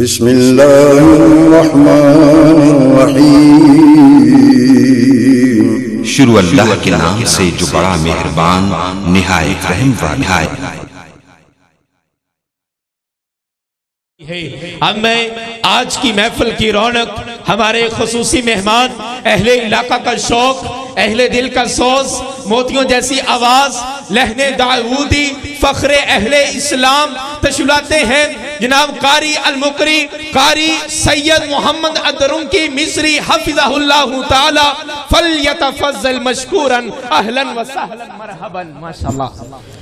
بسم الله الرحمن الرحيم. شروع اللہ کے نام سے جو بڑا مہربان، نہایت رحم و نہایت اب میں آج کی محفل کی رونق، ہمارے خصوصی مہمان، اہل علاقہ کا شوق، اہل دل کا سوز، موتیوں جیسی آواز، لحن داودی فخر اہل اسلام تشلاتے ہیں جناب قاری المکری قاری سید محمد ادرم کی مصری، حفظہ اللہ تعالی، فلیتفضل مشکوراً، اہلاً وسہلاً مرحبا، ماشاءاللہ۔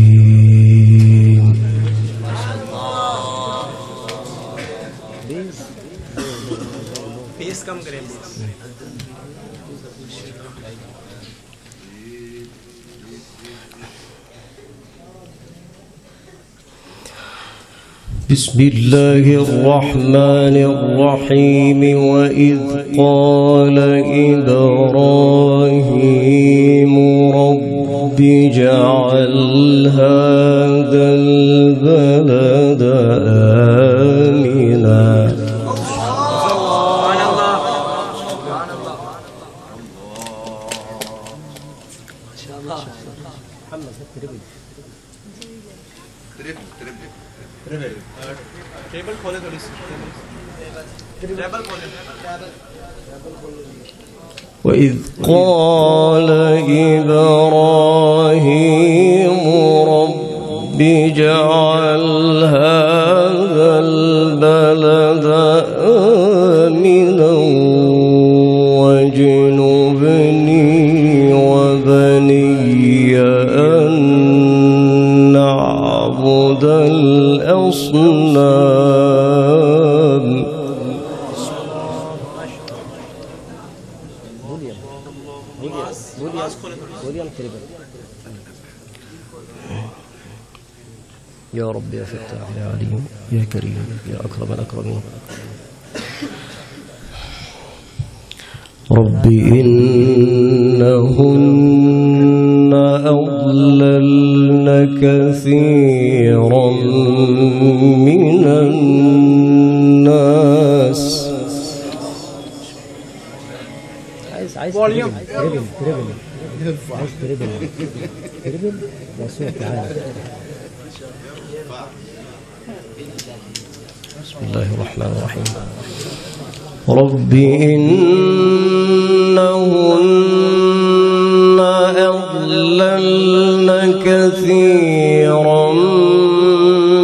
بسم الله الرحمن الرحيم وإذ قال إبراهيم رب اجعل هذا البلد آمنا. وإذ قال إبراهيم رب اجعل هذا البلد آمنا واجنبني وبني أن نعبد الأصنام. يا كريم يا أكرم رب إنهن أضللن كثيرا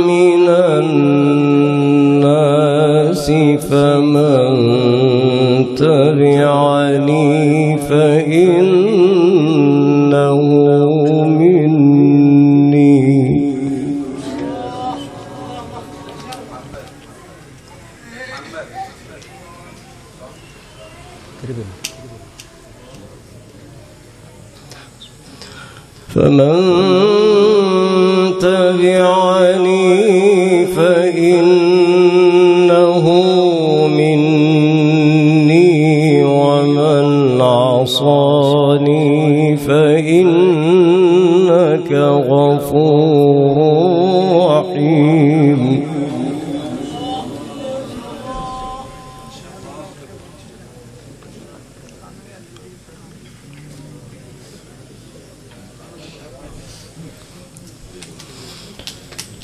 من الناس فمن تبعني فإنه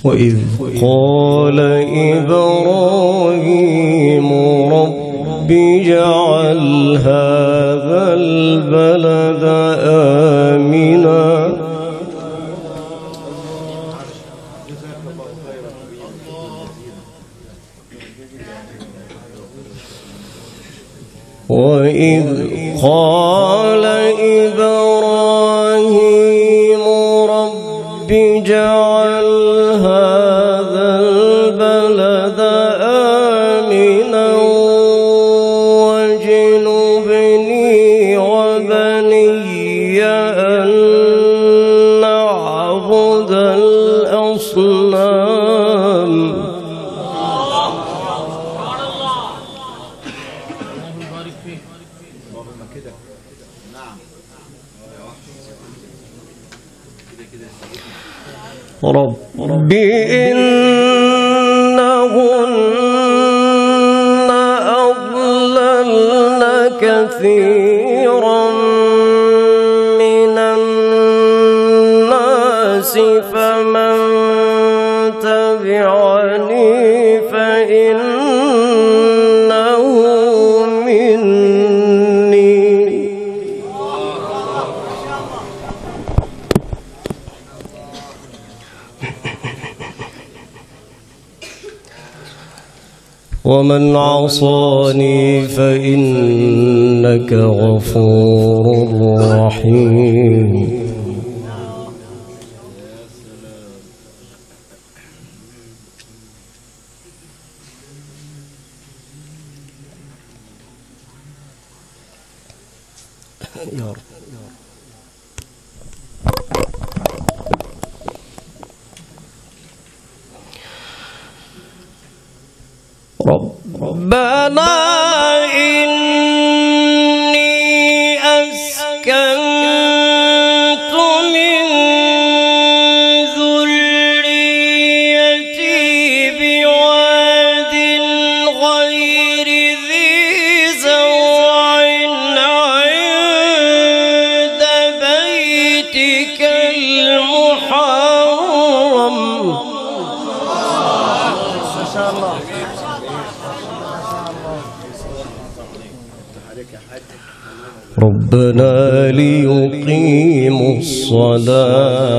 وإذ قال إبراهيم رب اجعل هذا البلد آمنا. وإذ قال رب إنهن أضللن كثيرا. ومن عصاني فإنك غفور رحيم. يا رب. ربنا إني ربنا ليقيموا الصلاة.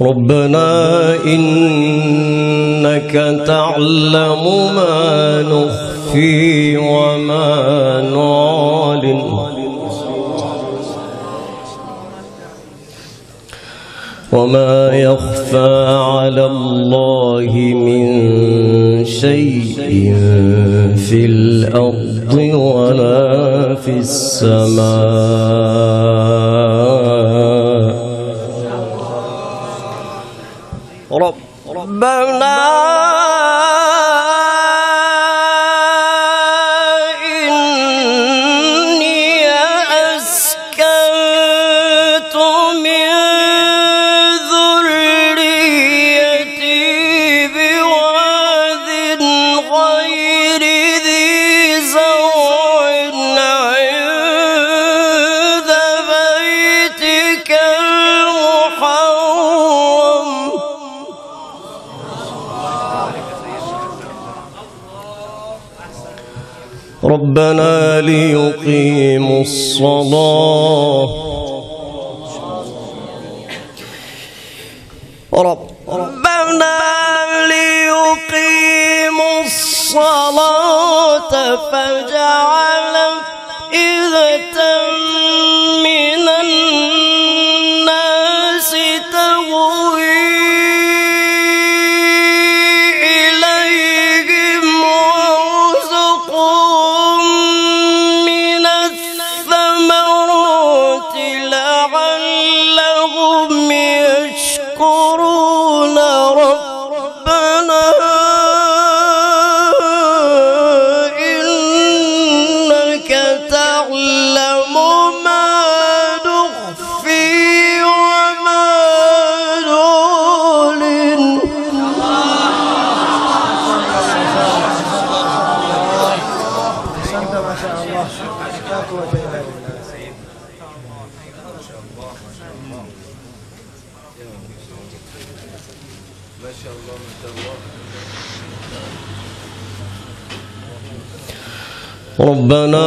ربنا إنك تعلم ما نخفي وما نعلن. وما يخفى على الله من شيء في الأرض ولا في السماء ربنا ليقيموا الصلاة. رب ربنا ليقيموا الصلاة فاجعل ربنا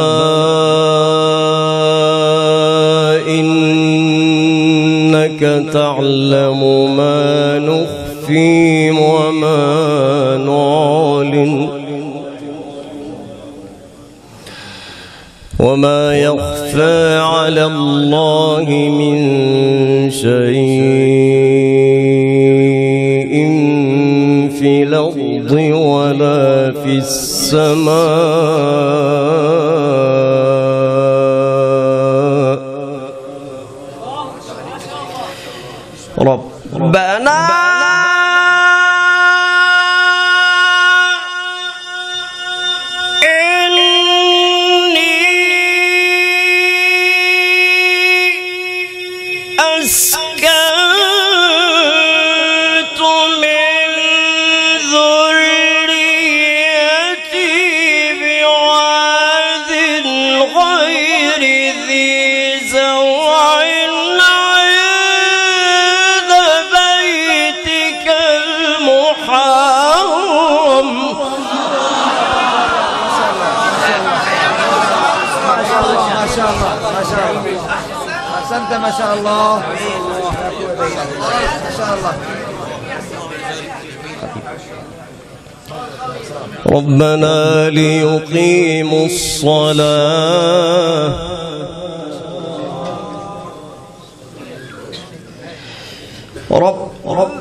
ليقيموا الصلاة. رب ربنا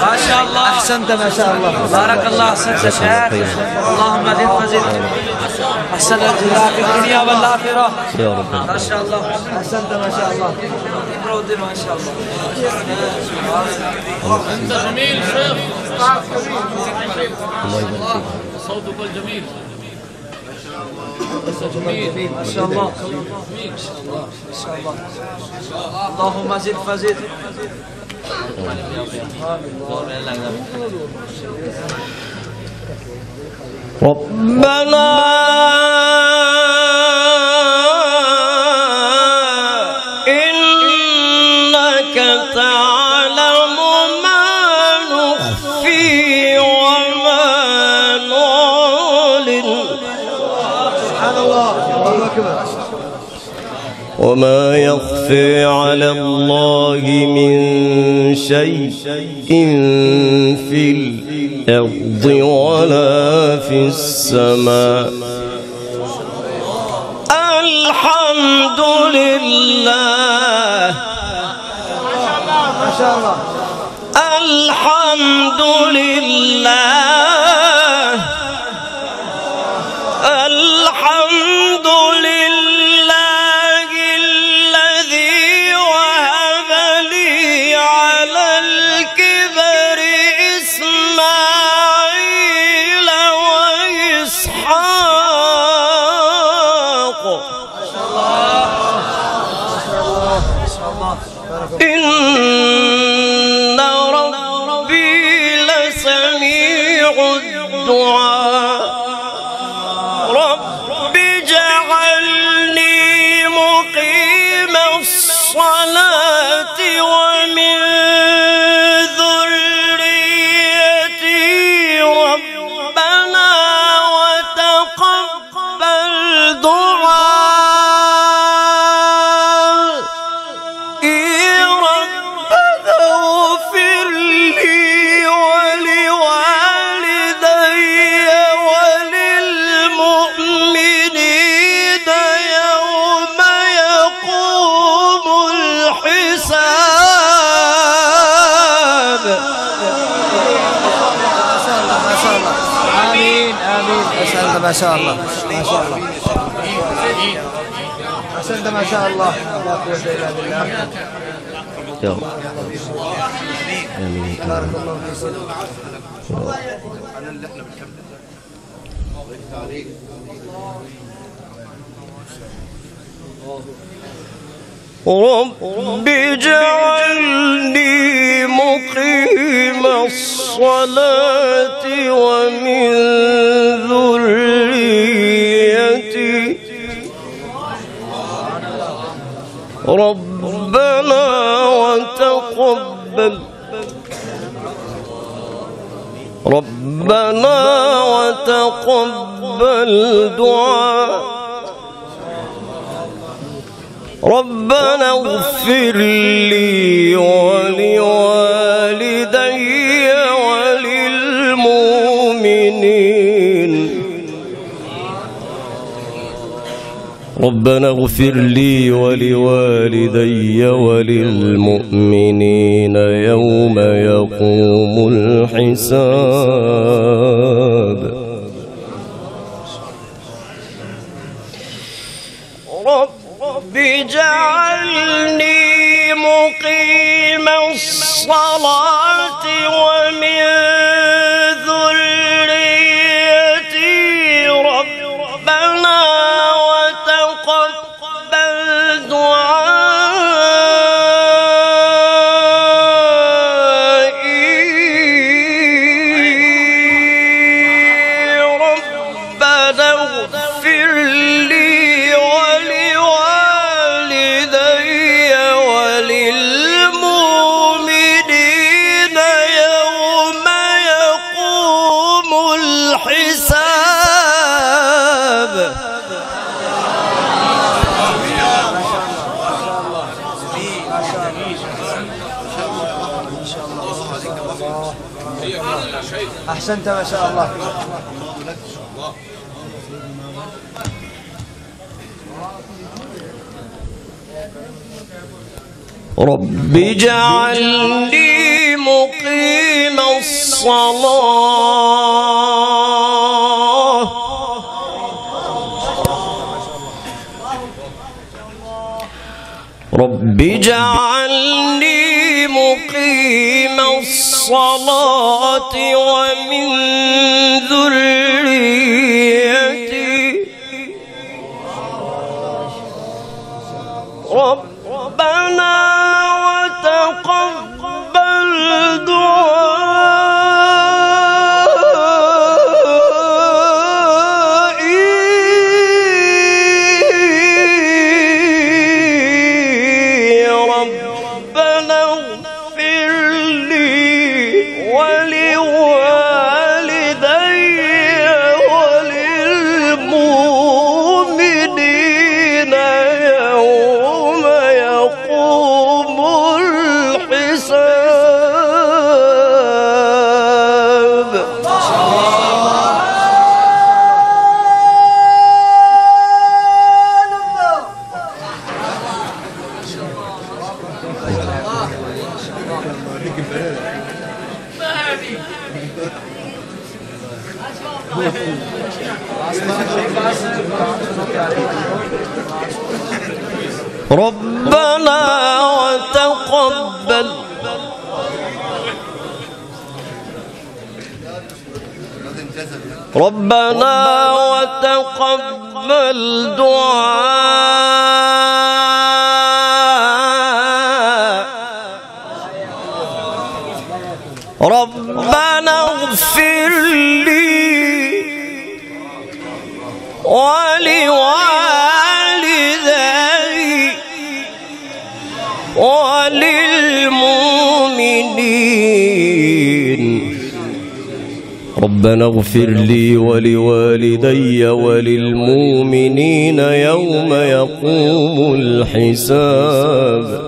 ما شاء الله احسنت ما شاء الله بارك الله احسنت يا شيخ اللهم زد وزد احسن الجزاء في الدنيا والاخره يا رب ما شاء الله احسنت ما شاء الله ما شاء الله ما شاء الله ما شاء الله اللهم زد فزد ربنا سبحان الله. الله أكبر. وما يخفي على الله من شيء في الأرض ولا في السماء. الحمد لله. ما شاء الله. الحمد لله. ما شاء الله. ما شاء الله. أحسنت ما شاء الله. لا قوه الا بالله يا رب آمين. بارك الله رب اجعلني مقيم الصلاة ومن ذريتي ربنا وتقبل. ربنا وتقبل دعاء. ربنا اغفر لي ولوالدي. ربنا اغفر لي ولوالدي وللمؤمنين يوم يقوم الحساب. رب اجعلني مقيم الصلاة ومن أحسنت ما شاء الله. رب اجعلني مقيم الصلاة. رب اجعلني مقيم الصلاة ومن ذريتي. ربنا وتقبل دعائي لي ولوالدي وللمؤمنين. ربنا اغفر لي ولوالدي وللمؤمنين يوم يقوم الحساب.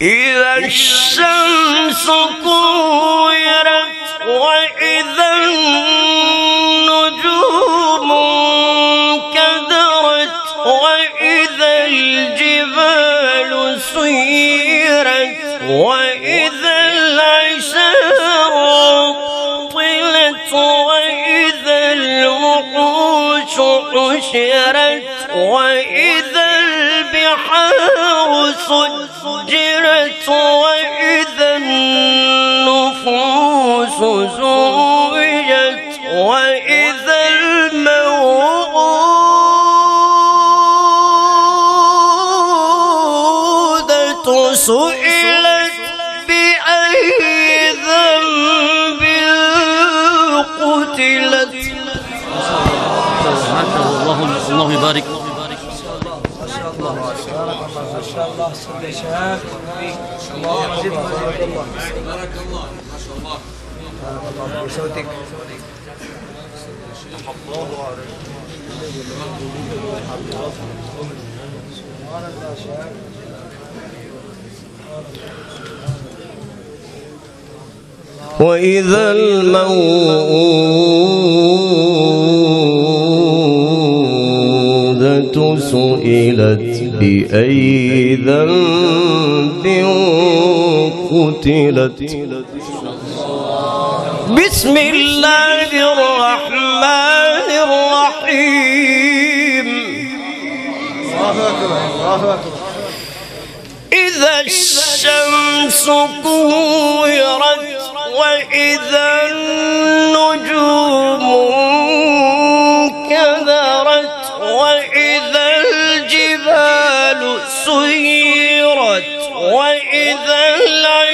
إذا الشمس كورت شاء الله صد يا شباب اللهم زد بارك الله بصوتك وإذا الموءودة سئلت بأي ذنب قتلت. بسم الله الرحمن الرحيم. إذا الشمس كورت وإذا النجوم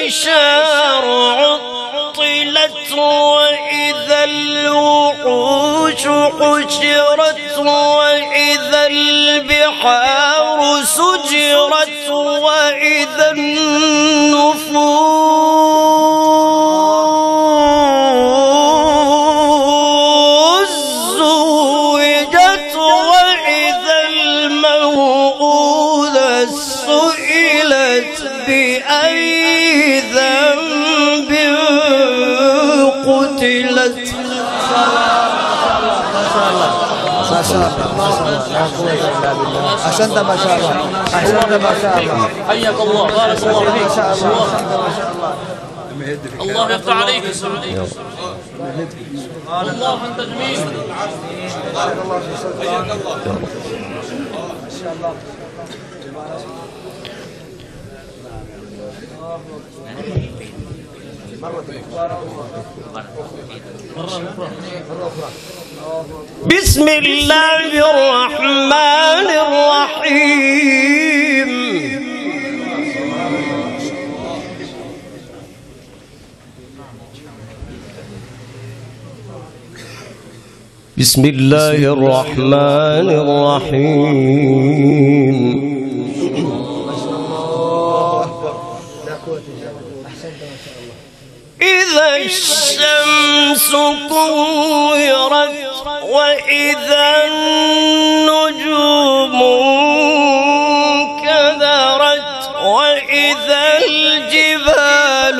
العشار عطلت وإذا الوحوش حشرت وإذا البحار سجرت وإذا النفوس الله بالله أحسنت ما شاء الله. أحسنت ما شاء الله. حياك الله. بارك الله ما فيك الله. ما شاء الله. الله يفتح عليك. الله أنت جميل. بارك الله في صوتك ما شاء الله بسم الله الرحمن الرحيم. بسم الله الرحمن الرحيم. إذا الشمس كورت وإذا النجوم كدرت وإذا الجبال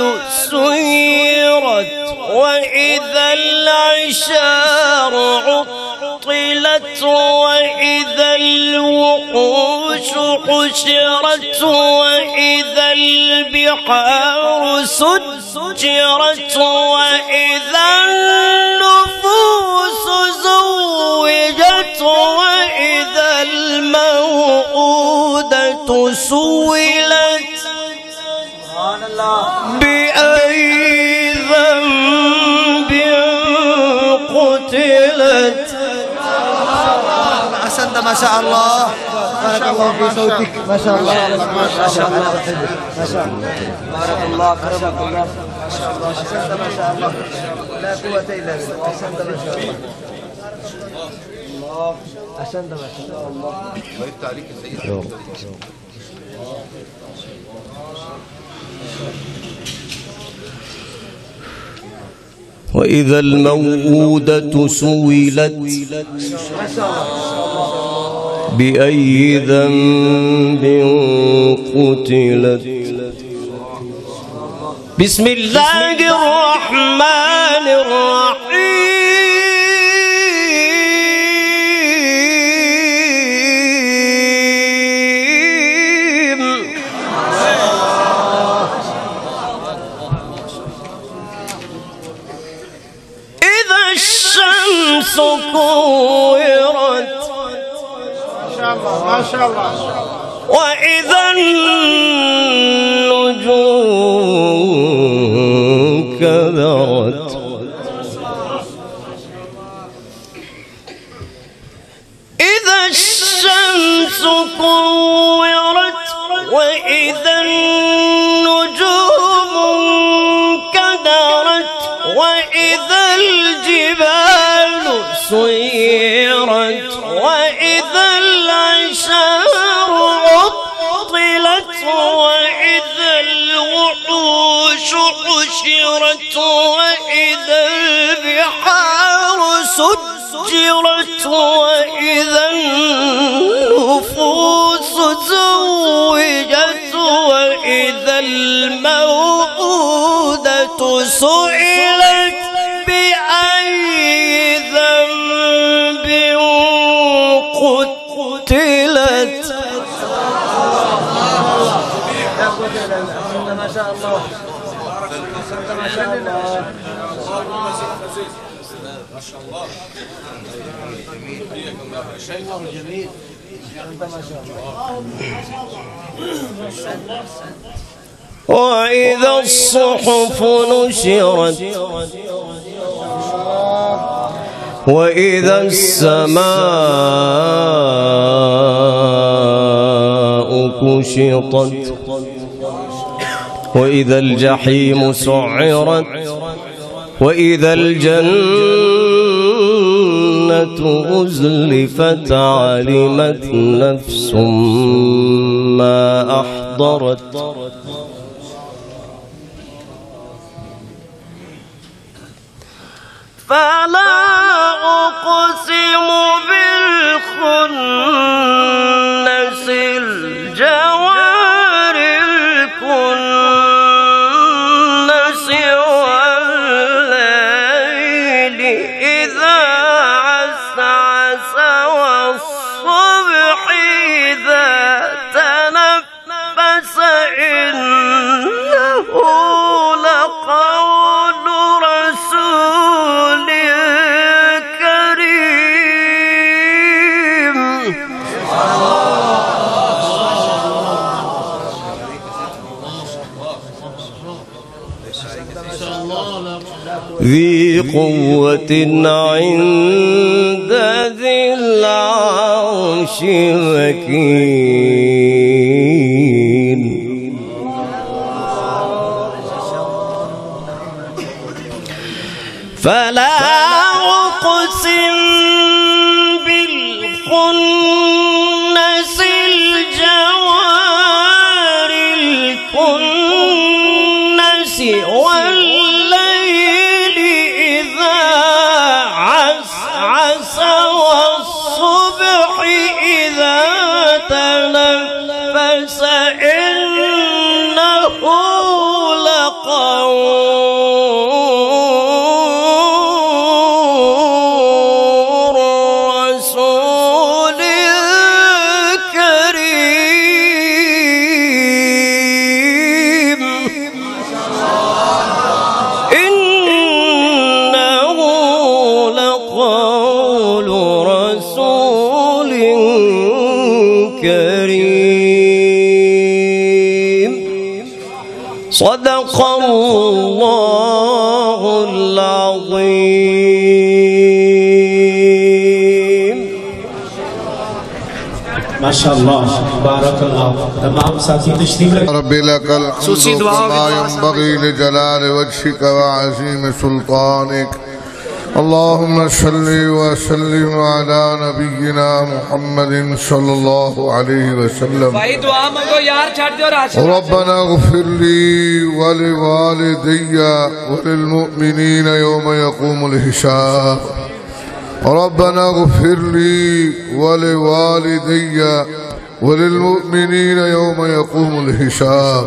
سيرت وإذا العشار عطلت وإذا الوحوش حشرت وإذا البحار سجرت وإذا شاء الله بارك الله في صوتك ما شاء الله ما شاء الله ما شاء الله بارك الله كرمك الله ما شاء الله ما شاء الله لا قوة إلا بالله أحسنت ما شاء الله الله أحسنت ما شاء الله وإذا الموءودة سئلت بأي ذنب قتلت. بسم الله الرحمن الرحيم. وإذا النجوم كذرت إذا الشمس كورت وإذا النجوم كدرت وإذا الجبال سيرت. الوحوش حشرت وإذا البحار سجرت وإذا ما شاء الله وإذا الصحف نشرت وإذا السماء كشطت وإذا الجحيم سعرت وإذا الجنة أزلفت علمت نفس ما أحضرت. فلا أقسم بالخنس الجوار ذي قوة عند ذي العرش مكين اللہم صلی وسلم على نبینا محمد صلی اللہ علیہ وسلم۔ ربنا اغفر لی ولوالدی وللمؤمنین یوم یقوم الحساب۔ ربنا اغفر لي ولوالدي وللمؤمنين يوم يقوم الحساب.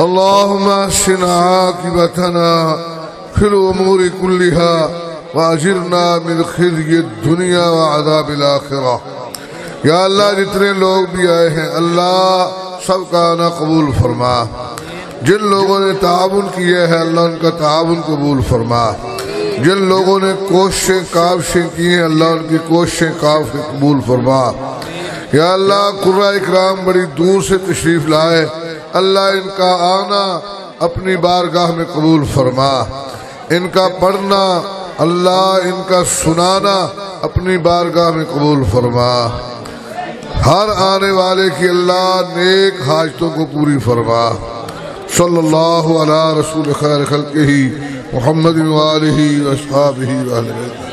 اللهم احسن عاقبتنا في الأمور كلها واجرنا من خزي الدنيا وعذاب الآخرة. یا اللہ، جتنے لوگ بھی آئے ہیں، اللہ سب کا آنا قبول فرما۔ جن لوگوں نے تعاون کیا ہے، اللہ ان کا تعاون قبول فرما۔ جن لوگوں نے کوششیں کافشیں کی ہیں، اللہ ان کی کوششیں کاف قبول فرما۔ یا اللہ قرآ اکرام بڑی دور سے تشریف لائے۔ اللہ ان کا آنا اپنی بارگاہ میں قبول فرما۔ ان کا پڑھنا، اللہ ان کا سنانا اپنی بارگاہ میں قبول فرما۔ ہر آنے والے کی اللہ نیک حاجتوں کو پوری فرما۔ صلی اللہ علیہ رسول خیر خلقہی محمد وآله وأصحابه وأهل بيته.